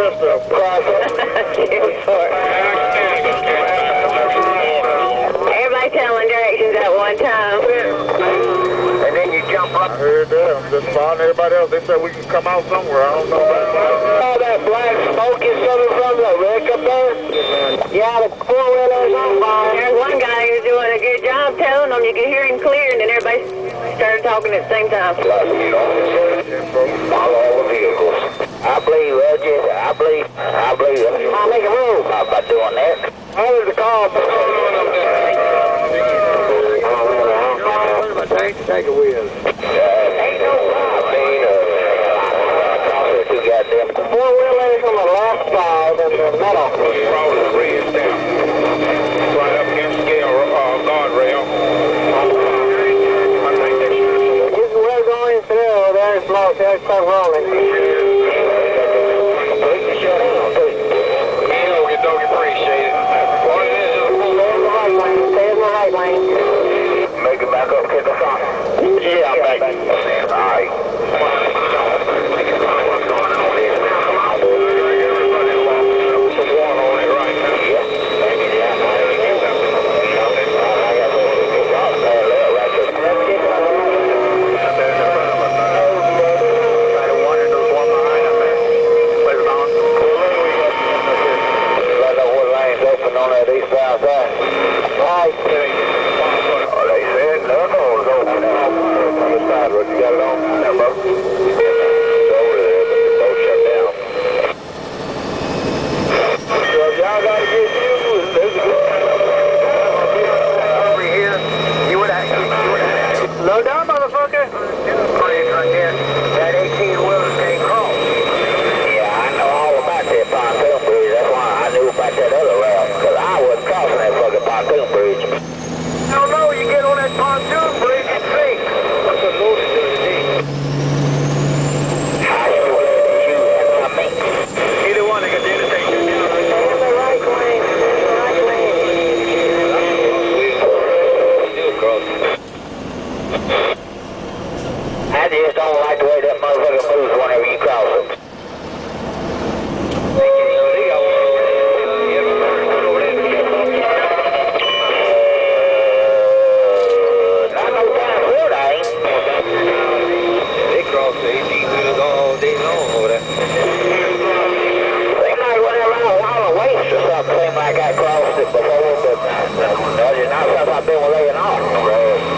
rest of them. Cross Everybody telling directions at one time. And then you jump up. I heard that. I'm just following everybody else. They said we can come out somewhere. I don't know about. All that black smoke is coming from the wreck up there? Yeah, the four-wheeler's on fire. There's one guy who's doing a good job telling them you can hear him clear, and then everybody started talking at the same time. Follow all the vehicles. I believe, Reggie. I believe. I believe. I'll make a move. How about doing that? I was the call. Tank, take a wheel. Ain't no mean, uh, too goddamn. Four-wheelers on the left side and the middle. Roll the bridge down. Right up against the uh, guardrail. I think they should. This is we're going through. There's smoke. There's stuff rolling. Back. All right. Right. Oh, they said no, no, it was open. On the side, what you got it on? That boat? It's over there, but the boat shut down. So if y'all gotta get used, there's a good over here. You would have, you Slow down, motherfucker. Right there. That 18 wheelers can't cross. Yeah, I know all about that pontoon bridge. That's why I knew about that other route. Because I wasn't crossing that fucking pontoon bridge. No, no, you get on that pontoon bridge and sink. That's what Lord is doing today. I sure let you and my mate. Either one, they got the intersection down right Stay in the right lane. Right lane. I just don't like the way that motherfucker moves whenever you cross it. I ain't. They cross the 18 wheelers all day long over there. Or something, I crossed it before, but uh, not since I've been laying off.